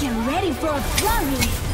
Get ready for a flurry!